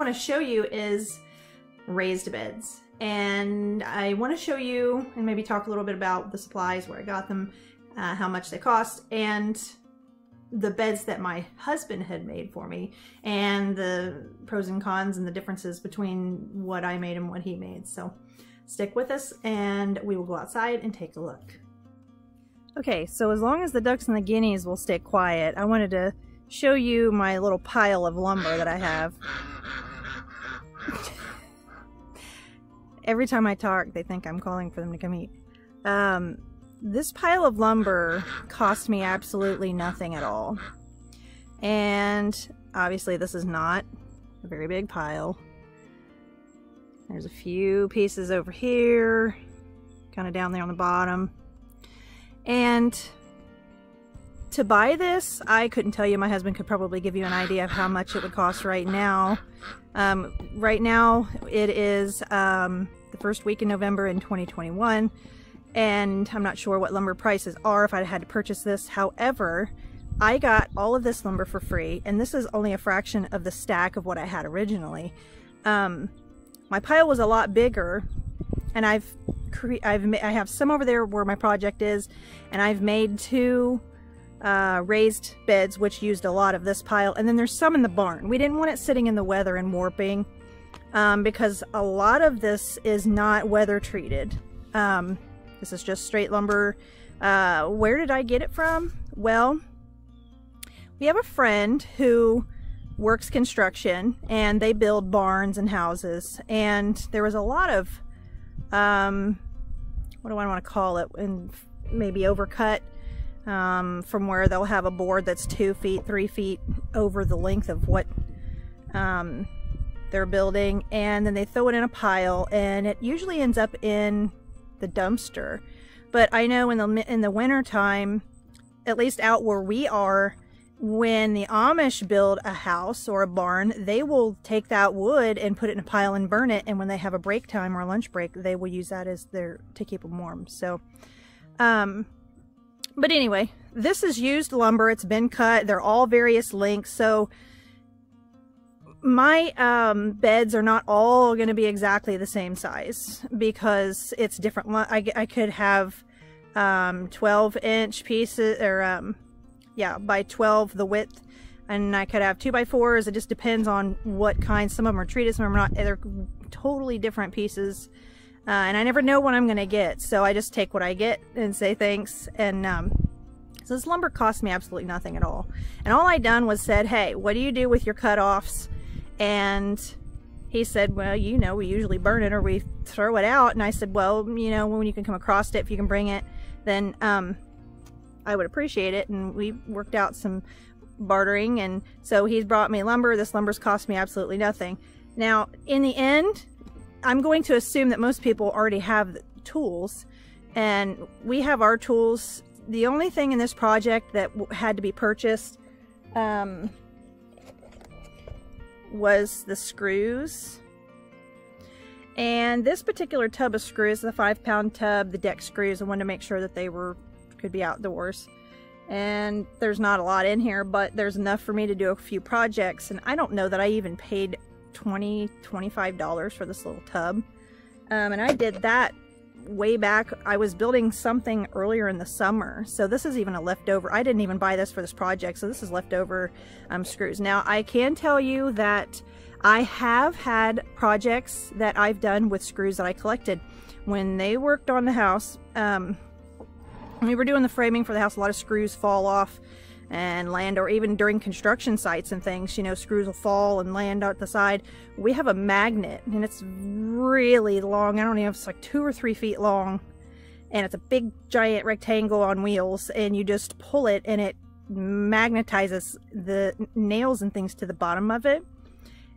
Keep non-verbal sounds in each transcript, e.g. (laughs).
want to show you is raised beds. And I want to show you and maybe talk a little bit about the supplies, where I got them, uh, how much they cost, and the beds that my husband had made for me, and the pros and cons and the differences between what I made and what he made. So stick with us and we will go outside and take a look. Okay, so as long as the ducks and the guineas will stay quiet, I wanted to show you my little pile of lumber that I have. (laughs) Every time I talk, they think I'm calling for them to come eat. Um, this pile of lumber cost me absolutely nothing at all. And obviously this is not a very big pile. There's a few pieces over here, kind of down there on the bottom. And to buy this, I couldn't tell you. My husband could probably give you an idea of how much it would cost right now. Um, right now, it is um, the first week in November in 2021, and I'm not sure what lumber prices are if I had to purchase this. However, I got all of this lumber for free, and this is only a fraction of the stack of what I had originally. Um, my pile was a lot bigger, and I've I've I have some over there where my project is, and I've made two uh, raised beds, which used a lot of this pile. And then there's some in the barn. We didn't want it sitting in the weather and warping um, because a lot of this is not weather treated. Um, this is just straight lumber. Uh, where did I get it from? Well, we have a friend who works construction and they build barns and houses. And there was a lot of, um, what do I want to call it? And maybe overcut um, from where they'll have a board that's two feet, three feet over the length of what um, they're building, and then they throw it in a pile, and it usually ends up in the dumpster. But I know in the in the winter time, at least out where we are, when the Amish build a house or a barn, they will take that wood and put it in a pile and burn it. And when they have a break time or lunch break, they will use that as their to keep them warm. So, um, but anyway, this is used lumber. It's been cut. They're all various lengths. So my um, beds are not all going to be exactly the same size because it's different. I, I could have um, 12 inch pieces or um, yeah, by 12 the width. And I could have 2 by 4s It just depends on what kind. Some of them are treated, some of them are not. They're totally different pieces. Uh, and I never know what I'm going to get. So I just take what I get and say thanks. And um, so this lumber cost me absolutely nothing at all. And all I done was said, hey, what do you do with your cutoffs? And he said, well, you know, we usually burn it or we throw it out. And I said, well, you know, when you can come across it, if you can bring it, then um, I would appreciate it. And we worked out some bartering. And so he's brought me lumber. This lumber's cost me absolutely nothing. Now, in the end, I'm going to assume that most people already have tools and we have our tools. The only thing in this project that had to be purchased um, was the screws. And this particular tub of screws, the five pound tub, the deck screws, I wanted to make sure that they were could be outdoors. And there's not a lot in here, but there's enough for me to do a few projects. And I don't know that I even paid 20 $25 for this little tub. Um, and I did that way back. I was building something earlier in the summer. So this is even a leftover. I didn't even buy this for this project. So this is leftover um, screws. Now I can tell you that I have had projects that I've done with screws that I collected. When they worked on the house, um, we were doing the framing for the house, a lot of screws fall off and land or even during construction sites and things you know screws will fall and land out the side. We have a magnet and it's really long. I don't know if it's like two or three feet long and it's a big giant rectangle on wheels and you just pull it and it magnetizes the nails and things to the bottom of it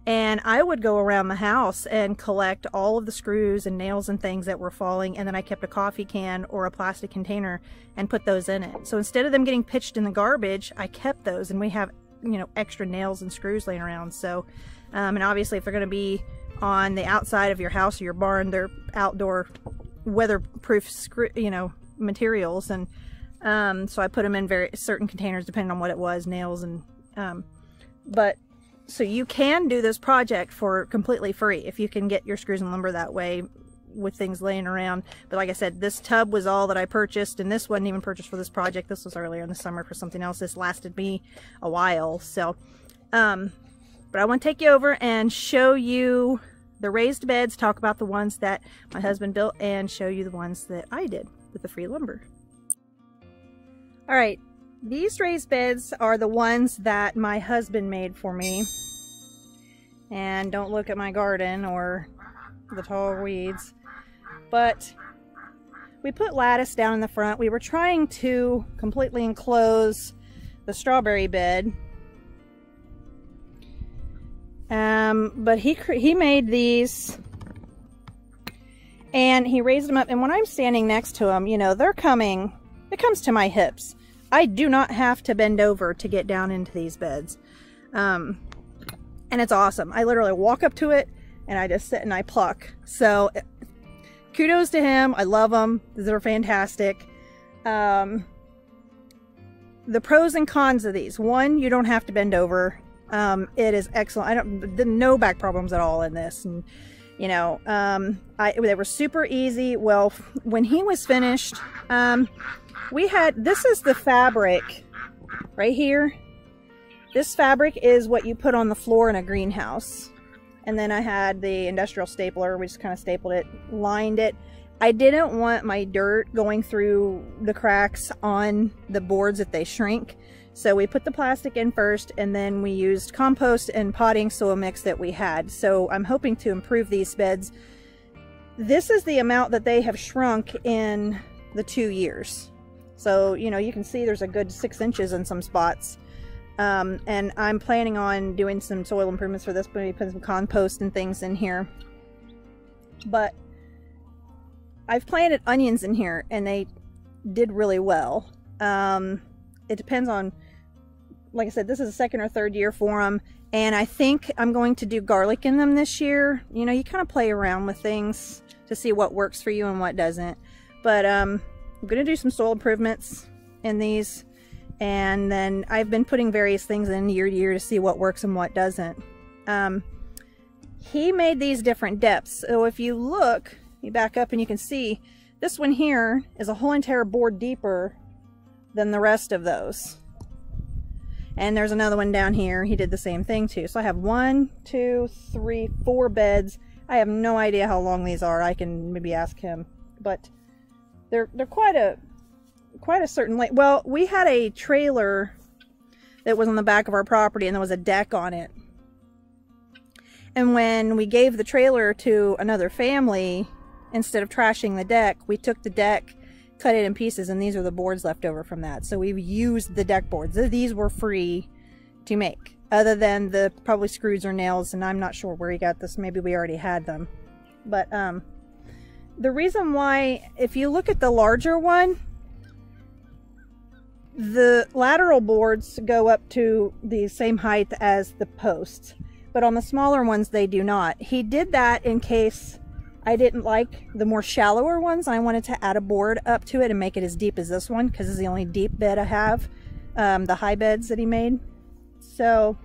and I would go around the house and collect all of the screws and nails and things that were falling. And then I kept a coffee can or a plastic container and put those in it. So instead of them getting pitched in the garbage, I kept those and we have, you know, extra nails and screws laying around. So, um, and obviously if they're going to be on the outside of your house or your barn, they're outdoor weatherproof, you know, materials. And, um, so I put them in very certain containers depending on what it was, nails and, um, but so you can do this project for completely free if you can get your screws and lumber that way with things laying around. But like I said, this tub was all that I purchased, and this wasn't even purchased for this project. This was earlier in the summer for something else. This lasted me a while. So, um, but I want to take you over and show you the raised beds, talk about the ones that my husband built, and show you the ones that I did with the free lumber. All right, these raised beds are the ones that my husband made for me. And don't look at my garden or the tall weeds. But we put lattice down in the front. We were trying to completely enclose the strawberry bed. Um, but he, he made these and he raised them up. And when I'm standing next to him, you know, they're coming, it comes to my hips. I do not have to bend over to get down into these beds. Um, and it's awesome. I literally walk up to it and I just sit and I pluck. So kudos to him. I love them. They're fantastic. Um, the pros and cons of these. One, you don't have to bend over. Um, it is excellent. I don't, no back problems at all in this. And, you know, um, I, they were super easy. Well, when he was finished, um, we had, this is the fabric right here. This fabric is what you put on the floor in a greenhouse. And then I had the industrial stapler, we just kind of stapled it, lined it. I didn't want my dirt going through the cracks on the boards if they shrink. So we put the plastic in first and then we used compost and potting soil mix that we had. So I'm hoping to improve these beds. This is the amount that they have shrunk in the two years. So, you know, you can see there's a good six inches in some spots. Um, and I'm planning on doing some soil improvements for this, maybe put some compost and things in here. But I've planted onions in here and they did really well. Um, it depends on, like I said, this is a second or third year for them. And I think I'm going to do garlic in them this year. You know, you kind of play around with things to see what works for you and what doesn't. But um, I'm going to do some soil improvements in these and then I've been putting various things in year to year to see what works and what doesn't. Um, he made these different depths. So if you look, you back up and you can see this one here is a whole entire board deeper than the rest of those. And there's another one down here. He did the same thing too. So I have one, two, three, four beds. I have no idea how long these are. I can maybe ask him. But they're they're quite a quite a certain length. Well, we had a trailer that was on the back of our property and there was a deck on it. And when we gave the trailer to another family, instead of trashing the deck, we took the deck, cut it in pieces, and these are the boards left over from that. So we've used the deck boards. These were free to make, other than the probably screws or nails, and I'm not sure where he got this. Maybe we already had them. But um, the reason why, if you look at the larger one, the lateral boards go up to the same height as the posts, but on the smaller ones they do not. He did that in case I didn't like the more shallower ones. I wanted to add a board up to it and make it as deep as this one because it's the only deep bed I have, um, the high beds that he made. So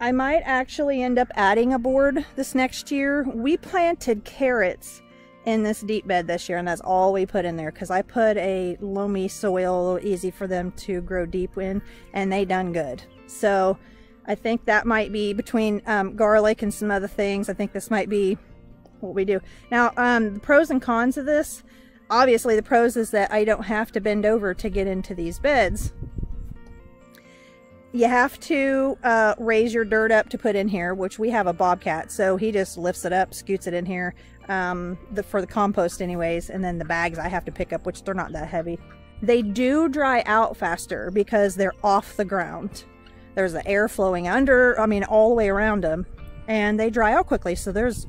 I might actually end up adding a board this next year. We planted carrots in this deep bed this year and that's all we put in there because I put a loamy soil easy for them to grow deep in and they done good. So I think that might be between um, garlic and some other things. I think this might be what we do. Now um, the pros and cons of this, obviously the pros is that I don't have to bend over to get into these beds you have to uh, raise your dirt up to put in here, which we have a bobcat, so he just lifts it up, scoots it in here um, the, for the compost anyways, and then the bags I have to pick up, which they're not that heavy. They do dry out faster because they're off the ground. There's the air flowing under, I mean, all the way around them, and they dry out quickly. So there's,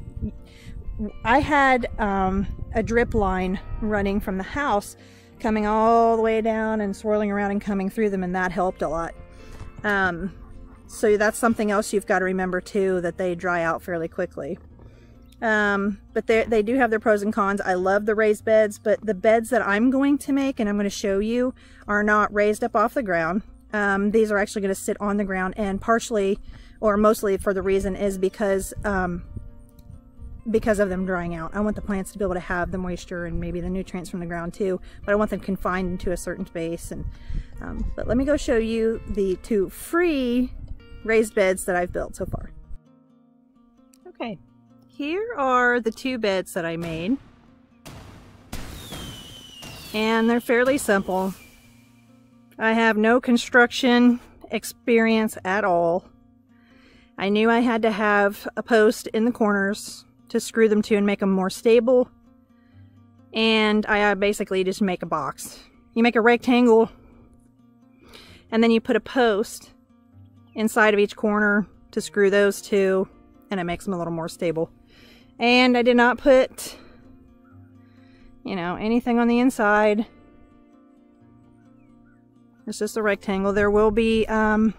I had um, a drip line running from the house coming all the way down and swirling around and coming through them, and that helped a lot. Um, so that's something else you've got to remember too, that they dry out fairly quickly. Um, but they do have their pros and cons. I love the raised beds, but the beds that I'm going to make and I'm going to show you are not raised up off the ground. Um, these are actually going to sit on the ground and partially or mostly for the reason is because um, because of them drying out. I want the plants to be able to have the moisture and maybe the nutrients from the ground too, but I want them confined into a certain space. And um, But let me go show you the two free raised beds that I've built so far. Okay, here are the two beds that I made. And they're fairly simple. I have no construction experience at all. I knew I had to have a post in the corners to screw them to and make them more stable. And I basically just make a box. You make a rectangle and then you put a post inside of each corner to screw those to and it makes them a little more stable. And I did not put, you know, anything on the inside. It's just a rectangle. There will be, um,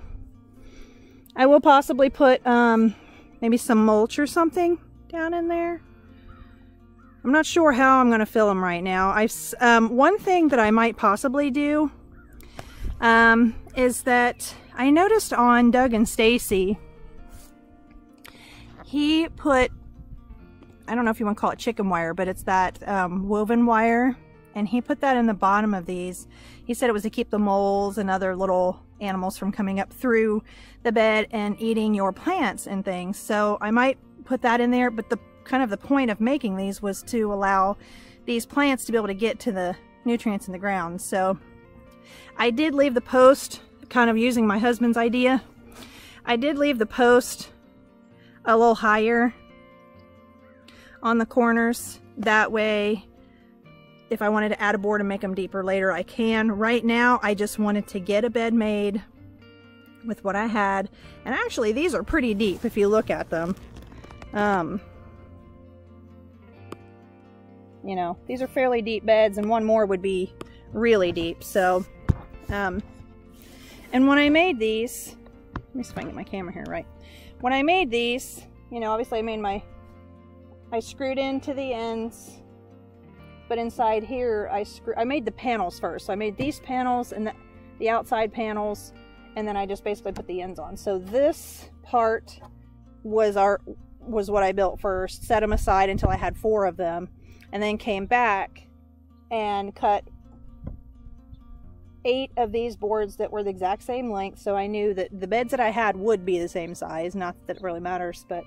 I will possibly put um, maybe some mulch or something down in there. I'm not sure how I'm going to fill them right now. I've um, One thing that I might possibly do um, is that I noticed on Doug and Stacy, he put, I don't know if you want to call it chicken wire, but it's that um, woven wire. And he put that in the bottom of these. He said it was to keep the moles and other little animals from coming up through the bed and eating your plants and things. So I might put that in there, but the kind of the point of making these was to allow these plants to be able to get to the nutrients in the ground. So I did leave the post, kind of using my husband's idea, I did leave the post a little higher on the corners. That way, if I wanted to add a board and make them deeper later, I can. Right now, I just wanted to get a bed made with what I had. And actually, these are pretty deep if you look at them. Um, you know, these are fairly deep beds and one more would be really deep. So, um, and when I made these, let me see if I can get my camera here right. When I made these, you know, obviously I made my, I screwed into the ends, but inside here I screw, I made the panels first. So I made these panels and the, the outside panels, and then I just basically put the ends on. So this part was our was what I built first, set them aside until I had four of them, and then came back and cut eight of these boards that were the exact same length, so I knew that the beds that I had would be the same size, not that it really matters, but,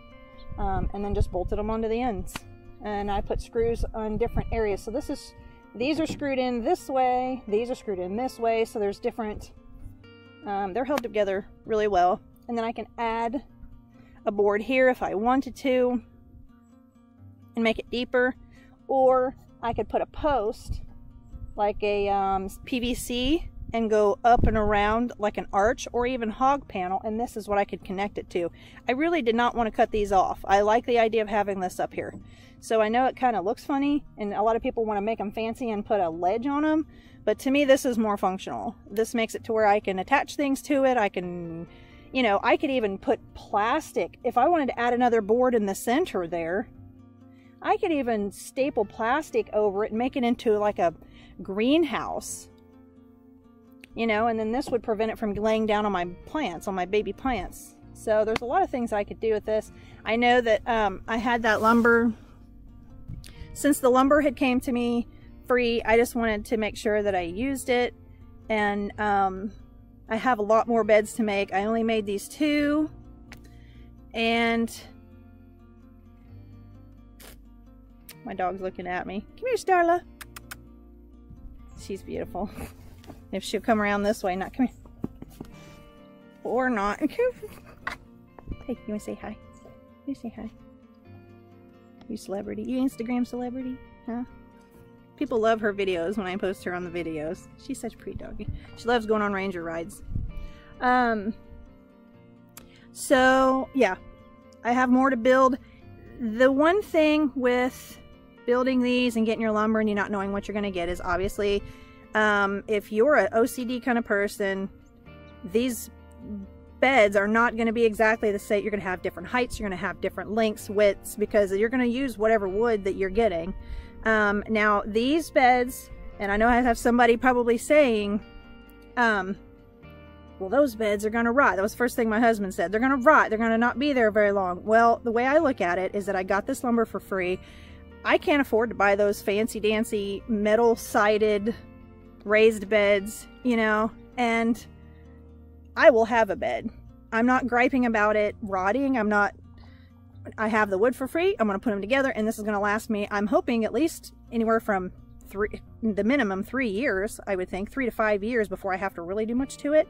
um, and then just bolted them onto the ends. And I put screws on different areas. So this is, these are screwed in this way, these are screwed in this way, so there's different, um, they're held together really well. And then I can add a board here if I wanted to and make it deeper or I could put a post like a um, PVC and go up and around like an arch or even hog panel and this is what I could connect it to. I really did not want to cut these off. I like the idea of having this up here. So I know it kind of looks funny and a lot of people want to make them fancy and put a ledge on them but to me this is more functional. This makes it to where I can attach things to it. I can you know, I could even put plastic. If I wanted to add another board in the center there, I could even staple plastic over it and make it into like a greenhouse. You know, and then this would prevent it from laying down on my plants, on my baby plants. So there's a lot of things I could do with this. I know that um, I had that lumber. Since the lumber had came to me free, I just wanted to make sure that I used it. And um, I have a lot more beds to make. I only made these two. And my dog's looking at me. Come here, Starla. She's beautiful. (laughs) If she'll come around this way, not come here. Or not. (laughs) Hey, you want to say hi? You say hi. You celebrity. You Instagram celebrity? Huh? People love her videos when I post her on the videos. She's such a pretty doggy. She loves going on ranger rides. Um, so, yeah. I have more to build. The one thing with building these and getting your lumber and you not knowing what you're going to get is obviously um, if you're an OCD kind of person, these beds are not going to be exactly the same. You're going to have different heights, you're going to have different lengths, widths, because you're going to use whatever wood that you're getting. Um, now these beds, and I know I have somebody probably saying, um, well, those beds are going to rot. That was the first thing my husband said. They're going to rot. They're going to not be there very long. Well, the way I look at it is that I got this lumber for free. I can't afford to buy those fancy dancy metal sided raised beds, you know, and I will have a bed. I'm not griping about it rotting. I'm not, I have the wood for free. I'm going to put them together and this is going to last me, I'm hoping at least anywhere from three, the minimum three years, I would think, three to five years before I have to really do much to it.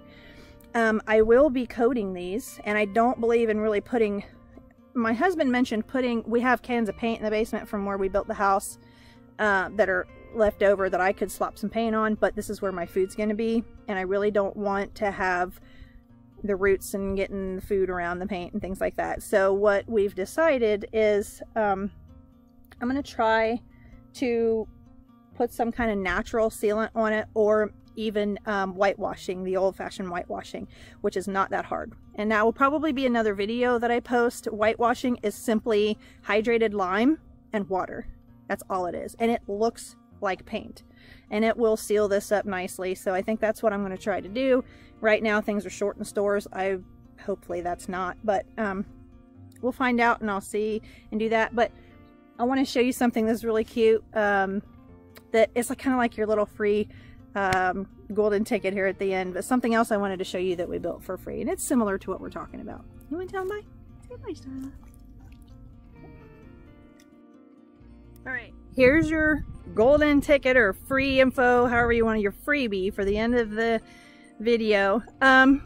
Um, I will be coating these and I don't believe in really putting, my husband mentioned putting, we have cans of paint in the basement from where we built the house uh, that are left over that I could slap some paint on, but this is where my food's going to be, and I really don't want to have the roots and getting the food around the paint and things like that. So what we've decided is um, I'm going to try to put some kind of natural sealant on it or even um, whitewashing, the old-fashioned whitewashing, which is not that hard. And that will probably be another video that I post. Whitewashing is simply hydrated lime and water. That's all it is. And it looks like paint. And it will seal this up nicely so I think that's what I'm going to try to do. Right now things are short in stores. I hopefully that's not but um, we'll find out and I'll see and do that. But I want to show you something that's really cute um, that it's like, kind of like your little free um, golden ticket here at the end but something else I wanted to show you that we built for free and it's similar to what we're talking about. You want to tell them bye? Say bye Starla. All right here's your golden ticket or free info, however you want your freebie for the end of the video. Um,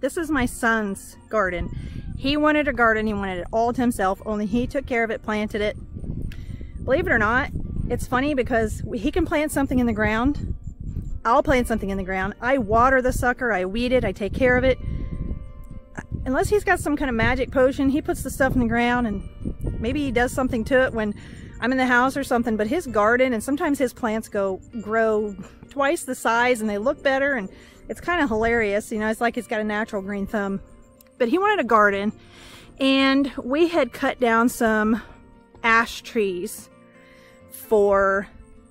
this is my son's garden. He wanted a garden. He wanted it all to himself, only he took care of it, planted it. Believe it or not, it's funny because he can plant something in the ground. I'll plant something in the ground. I water the sucker, I weed it, I take care of it. Unless he's got some kind of magic potion, he puts the stuff in the ground and maybe he does something to it when I'm in the house or something, but his garden and sometimes his plants go grow twice the size and they look better and it's kind of hilarious. You know, it's like he's got a natural green thumb. But he wanted a garden and we had cut down some ash trees for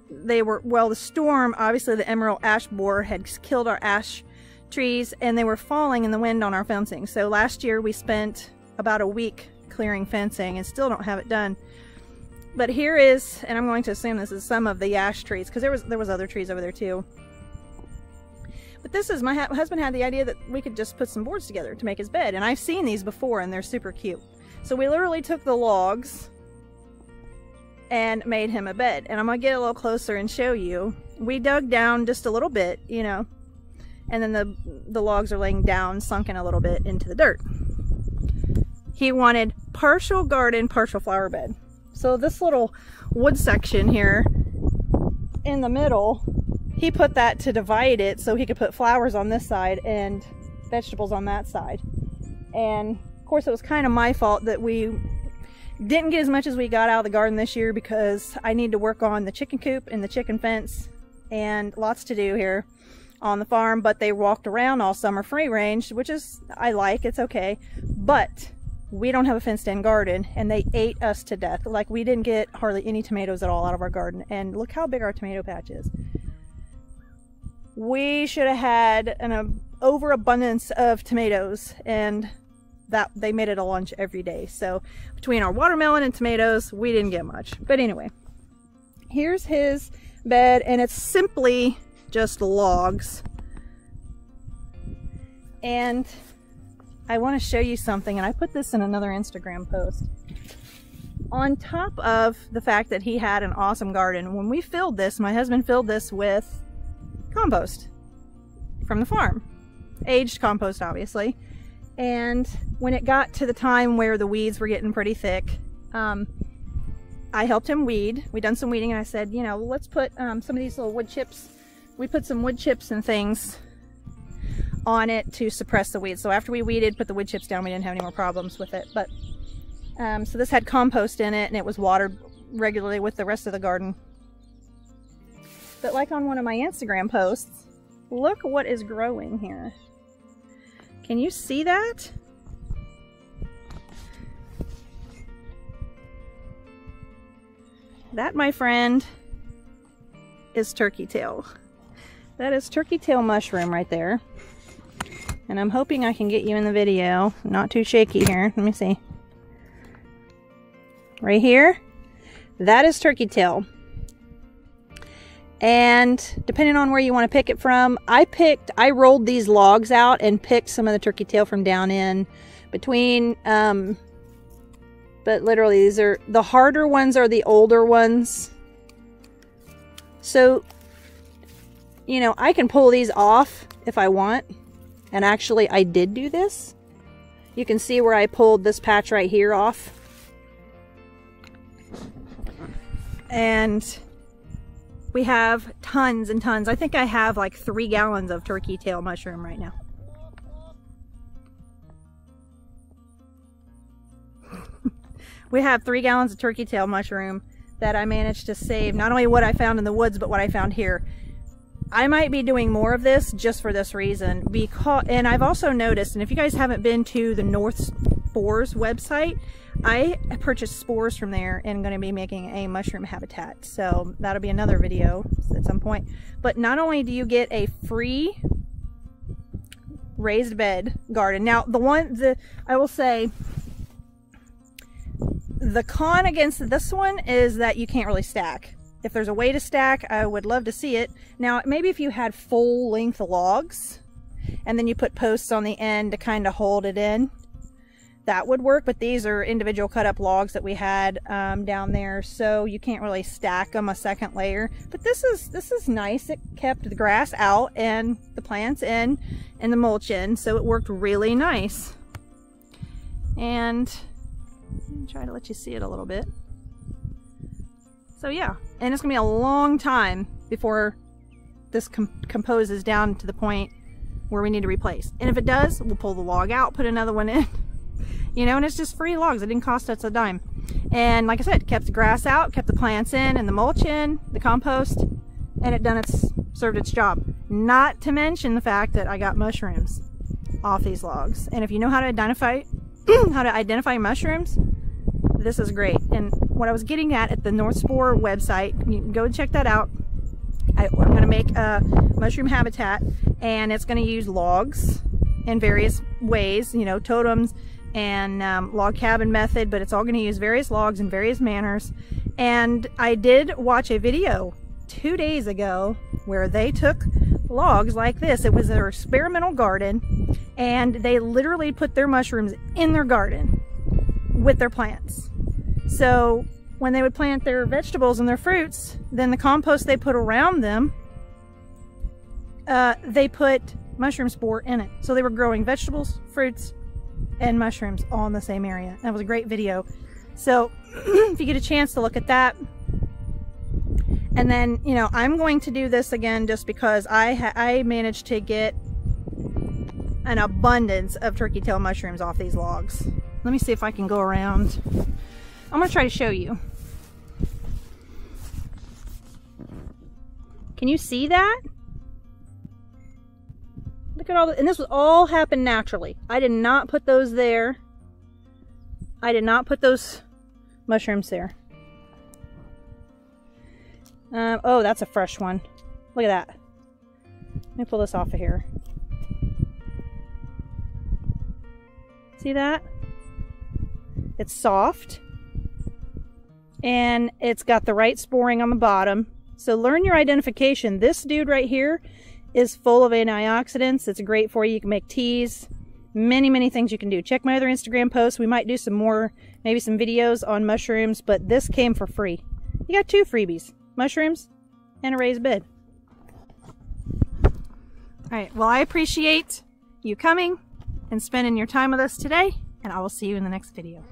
they were well the storm obviously the emerald ash borer had killed our ash trees and they were falling in the wind on our fencing so last year we spent about a week clearing fencing and still don't have it done but here is, and I'm going to assume this is some of the ash trees, because there was there was other trees over there too. But this is, my husband had the idea that we could just put some boards together to make his bed. And I've seen these before and they're super cute. So we literally took the logs and made him a bed. And I'm going to get a little closer and show you. We dug down just a little bit, you know, and then the, the logs are laying down, sunken a little bit into the dirt. He wanted partial garden, partial flower bed. So this little wood section here in the middle, he put that to divide it so he could put flowers on this side and vegetables on that side. And of course it was kind of my fault that we didn't get as much as we got out of the garden this year because I need to work on the chicken coop and the chicken fence and lots to do here on the farm but they walked around all summer free range which is I like it's okay but we don't have a fenced in garden and they ate us to death. Like we didn't get hardly any tomatoes at all out of our garden. And look how big our tomato patch is. We should have had an overabundance of tomatoes and that they made it a lunch every day. So between our watermelon and tomatoes, we didn't get much. But anyway, here's his bed and it's simply just logs. And I want to show you something, and I put this in another Instagram post. On top of the fact that he had an awesome garden, when we filled this, my husband filled this with compost from the farm. Aged compost, obviously. And when it got to the time where the weeds were getting pretty thick, um, I helped him weed. We done some weeding, and I said, you know, let's put um, some of these little wood chips. We put some wood chips and things on it to suppress the weeds. So after we weeded, put the wood chips down, we didn't have any more problems with it. But um, So this had compost in it and it was watered regularly with the rest of the garden. But like on one of my Instagram posts, look what is growing here. Can you see that? That, my friend, is turkey tail. That is turkey tail mushroom right there. And I'm hoping I can get you in the video. Not too shaky here. Let me see. Right here, that is turkey tail. And depending on where you want to pick it from, I picked, I rolled these logs out and picked some of the turkey tail from down in between, um, but literally these are, the harder ones are the older ones. So, you know, I can pull these off if I want. And actually, I did do this. You can see where I pulled this patch right here off. And we have tons and tons. I think I have like three gallons of turkey tail mushroom right now. (laughs) we have three gallons of turkey tail mushroom that I managed to save. Not only what I found in the woods, but what I found here. I might be doing more of this just for this reason because and I've also noticed and if you guys haven't been to the North Spores website I purchased spores from there and going to be making a mushroom habitat. So that'll be another video at some point. But not only do you get a free raised bed garden now the one the I will say the con against this one is that you can't really stack if there's a way to stack, I would love to see it. Now, maybe if you had full length logs and then you put posts on the end to kind of hold it in, that would work. But these are individual cut up logs that we had um, down there. So you can't really stack them a second layer. But this is, this is nice. It kept the grass out and the plants in and the mulch in. So it worked really nice. And try to let you see it a little bit. So yeah, and it's gonna be a long time before this com composes down to the point where we need to replace. And if it does, we'll pull the log out, put another one in. (laughs) you know, and it's just free logs. It didn't cost us a dime. And like I said, kept the grass out, kept the plants in, and the mulch in, the compost, and it done its served its job. Not to mention the fact that I got mushrooms off these logs. And if you know how to identify (clears throat) how to identify mushrooms, this is great. And what I was getting at at the North Spore website, you can go and check that out. I, am going to make a mushroom habitat and it's going to use logs in various ways, you know, totems and um, log cabin method, but it's all going to use various logs in various manners. And I did watch a video two days ago where they took logs like this. It was their experimental garden and they literally put their mushrooms in their garden with their plants. So when they would plant their vegetables and their fruits, then the compost they put around them, uh, they put mushroom spore in it. So they were growing vegetables, fruits, and mushrooms all in the same area. That was a great video. So (clears throat) if you get a chance to look at that, and then, you know, I'm going to do this again just because I, I managed to get an abundance of turkey tail mushrooms off these logs. Let me see if I can go around. I'm to try to show you. Can you see that? Look at all the, and this was all happened naturally. I did not put those there. I did not put those mushrooms there. Um, oh, that's a fresh one. Look at that. Let me pull this off of here. See that? It's soft. And it's got the right sporing on the bottom. So learn your identification. This dude right here is full of antioxidants. It's great for you. You can make teas. Many, many things you can do. Check my other Instagram posts. We might do some more, maybe some videos on mushrooms, but this came for free. You got two freebies. Mushrooms and a raised bed. Alright, well I appreciate you coming and spending your time with us today and I will see you in the next video.